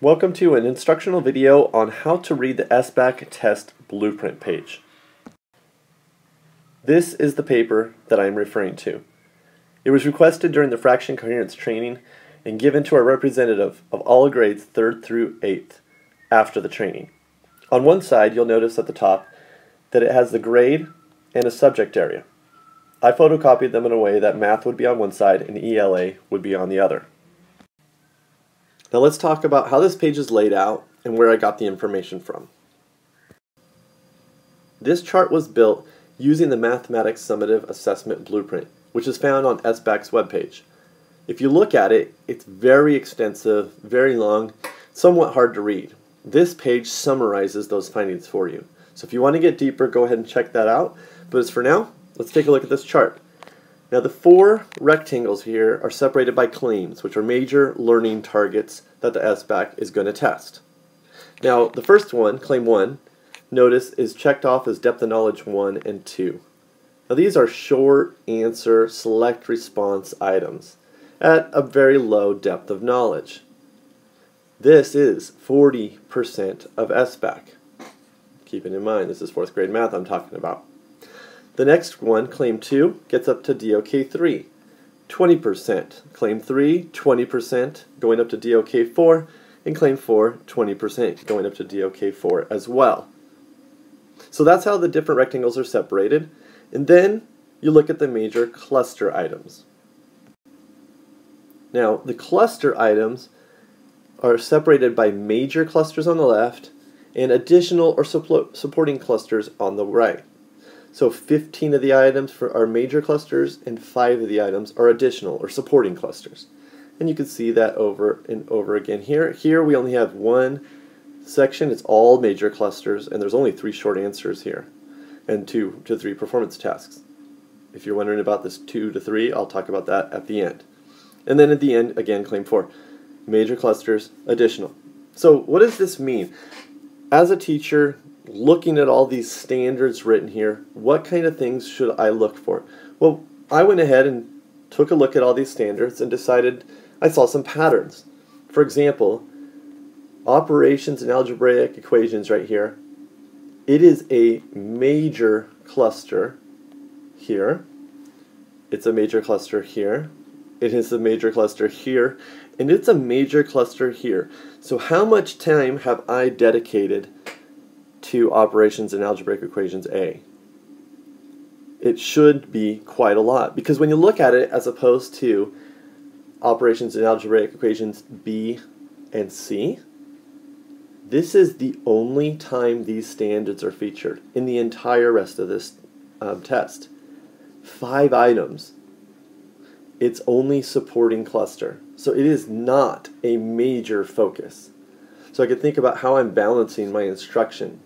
Welcome to an instructional video on how to read the SBAC test blueprint page. This is the paper that I am referring to. It was requested during the fraction coherence training and given to our representative of all grades 3rd through 8th after the training. On one side, you'll notice at the top that it has the grade and a subject area. I photocopied them in a way that math would be on one side and ELA would be on the other. Now let's talk about how this page is laid out and where I got the information from. This chart was built using the Mathematics Summative Assessment Blueprint, which is found on SBAC's webpage. If you look at it, it's very extensive, very long, somewhat hard to read. This page summarizes those findings for you. So if you want to get deeper, go ahead and check that out. But as for now, let's take a look at this chart. Now the four rectangles here are separated by claims, which are major learning targets that the SBAC is going to test. Now the first one, claim 1, notice is checked off as depth of knowledge 1 and 2. Now these are short answer select response items at a very low depth of knowledge. This is 40% of SBAC. Keeping in mind, this is fourth grade math I'm talking about. The next one, claim 2, gets up to DOK 3. 20%. Claim 3, 20%, going up to DOK 4, and claim 4, 20%, going up to DOK 4 as well. So that's how the different rectangles are separated. And then you look at the major cluster items. Now, the cluster items are separated by major clusters on the left and additional or supporting clusters on the right. So 15 of the items for are major clusters and 5 of the items are additional or supporting clusters. And you can see that over and over again here. Here we only have one section, it's all major clusters, and there's only three short answers here, and two to three performance tasks. If you're wondering about this two to three, I'll talk about that at the end. And then at the end, again, claim four, major clusters, additional. So what does this mean? As a teacher, looking at all these standards written here, what kind of things should I look for? Well, I went ahead and took a look at all these standards and decided I saw some patterns. For example, operations and algebraic equations right here, it is a major cluster here. It's a major cluster here. It is a major cluster here. And it's a major cluster here. So how much time have I dedicated operations in algebraic equations A. It should be quite a lot because when you look at it as opposed to operations in algebraic equations B and C, this is the only time these standards are featured in the entire rest of this um, test. Five items. It's only supporting cluster. So it is not a major focus. So I can think about how I'm balancing my instruction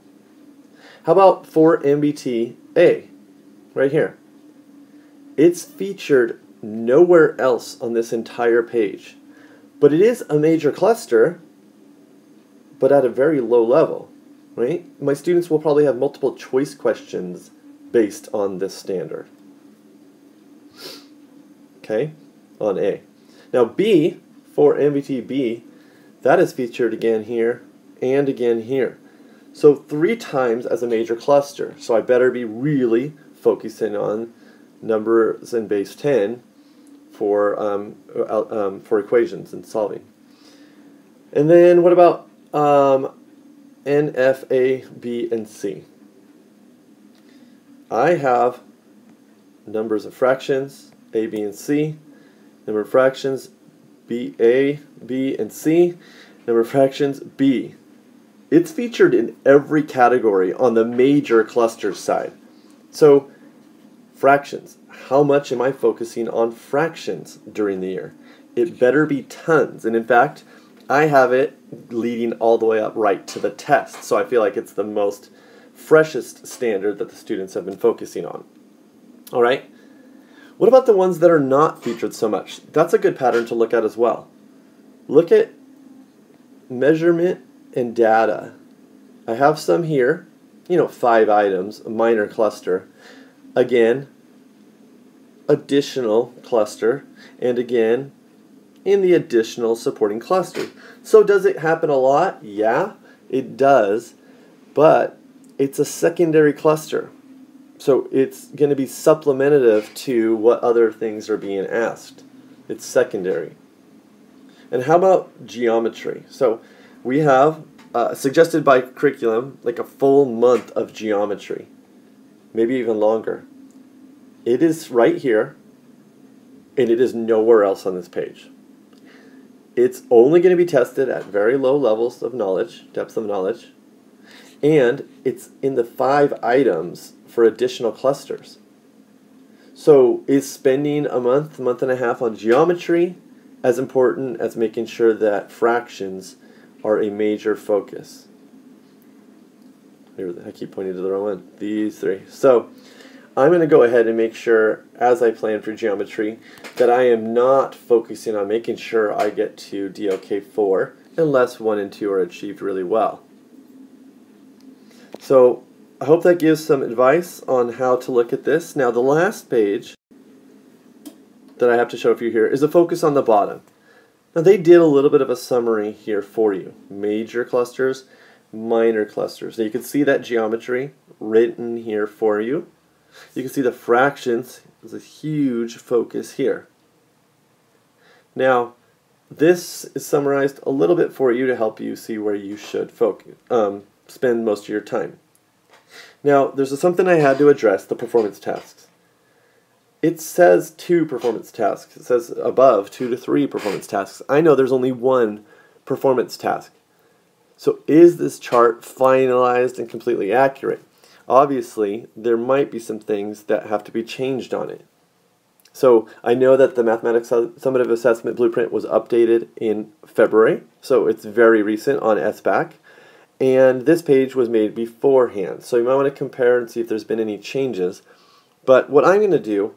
how about for NBT A, right here? It's featured nowhere else on this entire page, but it is a major cluster, but at a very low level, right? My students will probably have multiple choice questions based on this standard. Okay, on A. Now B, for NBT B, that is featured again here and again here. So three times as a major cluster. So I better be really focusing on numbers in base 10 for, um, um, for equations and solving. And then what about um, N, F, A, B, and C? I have numbers of fractions, A, B, and C. Number of fractions, B, A, B, and C. Number of fractions, B. It's featured in every category on the major cluster side. So, fractions. How much am I focusing on fractions during the year? It better be tons. And in fact, I have it leading all the way up right to the test. So I feel like it's the most freshest standard that the students have been focusing on. All right? What about the ones that are not featured so much? That's a good pattern to look at as well. Look at measurement and data. I have some here, you know, five items, a minor cluster. Again, additional cluster, and again, in the additional supporting cluster. So does it happen a lot? Yeah, it does, but it's a secondary cluster. So it's going to be supplementative to what other things are being asked. It's secondary. And how about geometry? So we have uh, suggested by curriculum like a full month of geometry, maybe even longer. It is right here, and it is nowhere else on this page. It's only going to be tested at very low levels of knowledge, depths of knowledge, and it's in the five items for additional clusters. So is spending a month, month and a half on geometry as important as making sure that fractions are a major focus? I keep pointing to the wrong one. These three. So I'm going to go ahead and make sure, as I plan for geometry, that I am not focusing on making sure I get to DOK 4 unless 1 and 2 are achieved really well. So I hope that gives some advice on how to look at this. Now the last page that I have to show for you here is a focus on the bottom. Now they did a little bit of a summary here for you. Major clusters, minor clusters. Now you can see that geometry written here for you. You can see the fractions is a huge focus here. Now, this is summarized a little bit for you to help you see where you should focus, um, spend most of your time. Now, there's something I had to address, the performance tasks. It says two performance tasks. It says above two to three performance tasks. I know there's only one performance task. So is this chart finalized and completely accurate? obviously there might be some things that have to be changed on it. So I know that the Mathematics Summative Assessment Blueprint was updated in February, so it's very recent on SBAC. And this page was made beforehand, so you might want to compare and see if there's been any changes. But what I'm going to do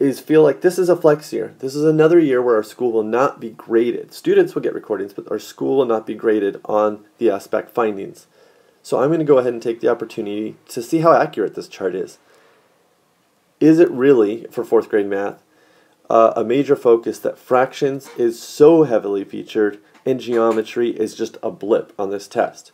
is feel like this is a flex year. This is another year where our school will not be graded. Students will get recordings, but our school will not be graded on the SBAC findings. So I'm going to go ahead and take the opportunity to see how accurate this chart is. Is it really, for fourth grade math, uh, a major focus that fractions is so heavily featured and geometry is just a blip on this test?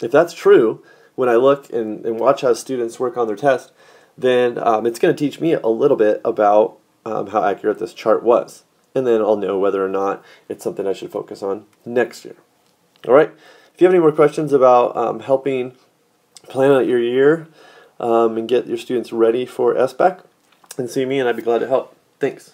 If that's true, when I look and, and watch how students work on their test, then um, it's going to teach me a little bit about um, how accurate this chart was. And then I'll know whether or not it's something I should focus on next year. All right. If you have any more questions about um, helping plan out your year um, and get your students ready for SBAC, then see me and I'd be glad to help. Thanks.